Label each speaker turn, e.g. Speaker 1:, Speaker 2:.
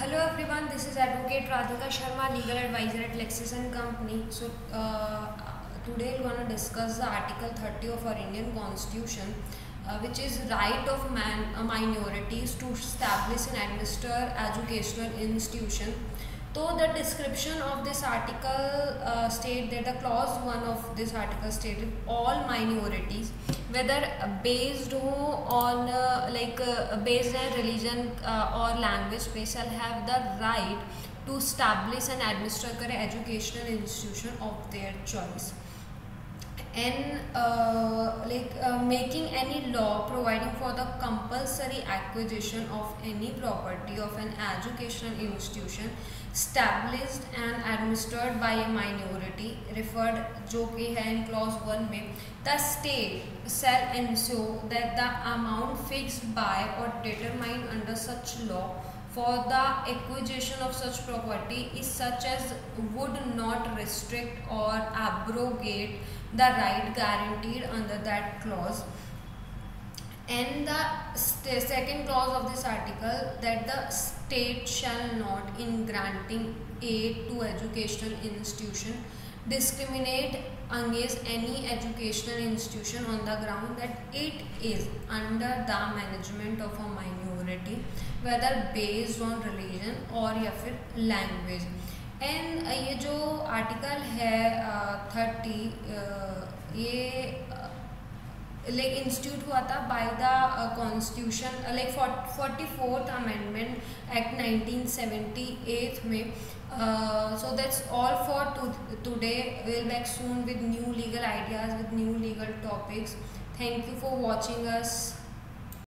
Speaker 1: Hello everyone, this is Advocate Radhika Sharma, legal advisor at Lexis and Company. So uh, today we're going to discuss the Article 30 of our Indian Constitution, uh, which is right of man uh, minorities to establish and administer educational institution. So the description of this article uh, state that the clause 1 of this article stated all minorities whether based on uh, like uh, based on religion uh, or language they shall have the right to establish and administer an educational institution of their choice and uh, like uh, making any law providing for the compulsory acquisition of any property of an educational institution established and administered by a minority referred जो कि है in clause one में the state shall ensure that the amount fixed by or determined under such law for the acquisition of such property is such as would not restrict or abrogate the right guaranteed under that clause and the second clause of this article that the state shall not in granting aid to educational institution discriminate against any educational institution on the ground that it is under the management of a minority whether based on religion or या फिर language and ये जो article है thirty ये like institute हुआ था by the constitution like forty fourth amendment act nineteen seventy eight में so that's all for today will back soon with new legal ideas with new legal topics thank you for watching us